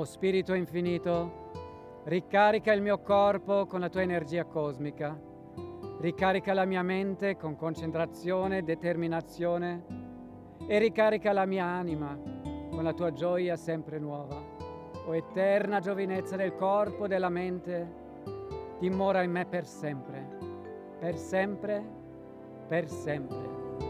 O Spirito infinito, ricarica il mio corpo con la tua energia cosmica, ricarica la mia mente con concentrazione, determinazione e ricarica la mia anima con la tua gioia sempre nuova. O eterna giovinezza del corpo e della mente, dimora in me per sempre, per sempre, per sempre.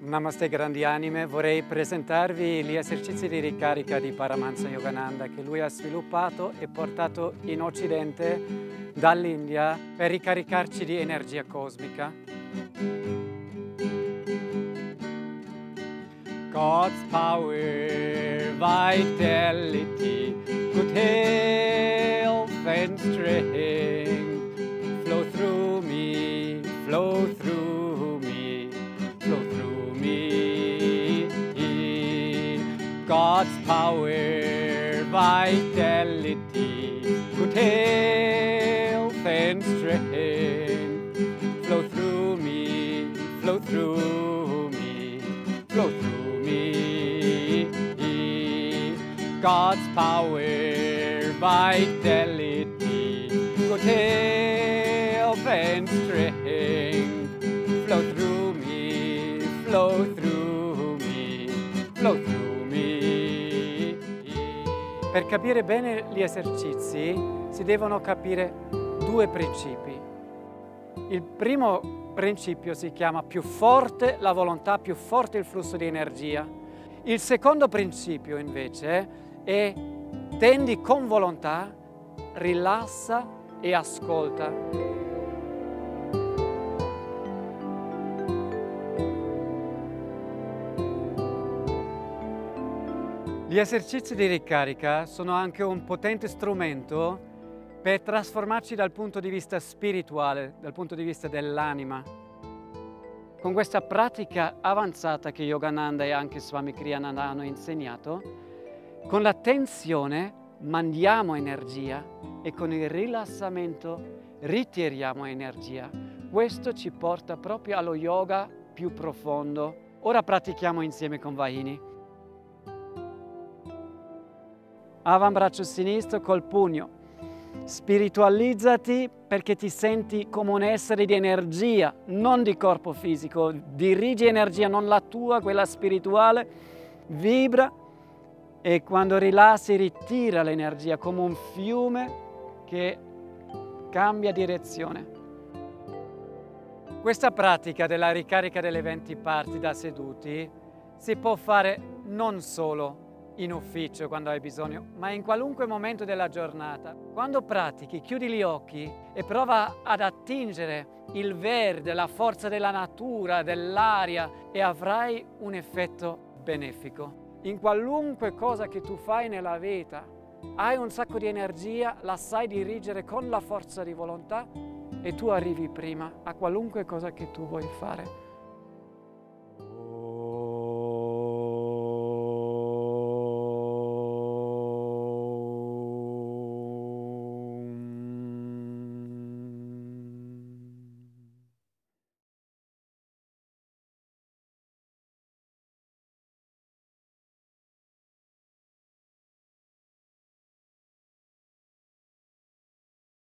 Namaste grandi anime, vorrei presentarvi gli esercizi di ricarica di Paramahansa Yogananda che lui ha sviluppato e portato in Occidente dall'India per ricaricarci di energia cosmica. God's power, vitality, good health and strength flow through me, flow through me, flow through me. God's power, vitality, good health and strength God's power, vitality, good health and strength flow through me, flow through me, flow through me. Per capire bene gli esercizi si devono capire due principi. Il primo principio si chiama più forte la volontà, più forte il flusso di energia. Il secondo principio invece è tendi con volontà, rilassa e ascolta. Gli esercizi di ricarica sono anche un potente strumento per trasformarci dal punto di vista spirituale, dal punto di vista dell'anima. Con questa pratica avanzata che Yogananda e anche Swami Kriyananda hanno insegnato, con l'attenzione mandiamo energia e con il rilassamento ritiriamo energia. Questo ci porta proprio allo yoga più profondo. Ora pratichiamo insieme con Vahini. Avambraccio sinistro col pugno. Spiritualizzati perché ti senti come un essere di energia, non di corpo fisico. Dirigi energia, non la tua, quella spirituale. Vibra e quando rilassi ritira l'energia come un fiume che cambia direzione. Questa pratica della ricarica delle 20 parti da seduti si può fare non solo in ufficio quando hai bisogno, ma in qualunque momento della giornata. Quando pratichi, chiudi gli occhi e prova ad attingere il verde, la forza della natura, dell'aria e avrai un effetto benefico. In qualunque cosa che tu fai nella vita, hai un sacco di energia, la sai dirigere con la forza di volontà e tu arrivi prima a qualunque cosa che tu vuoi fare.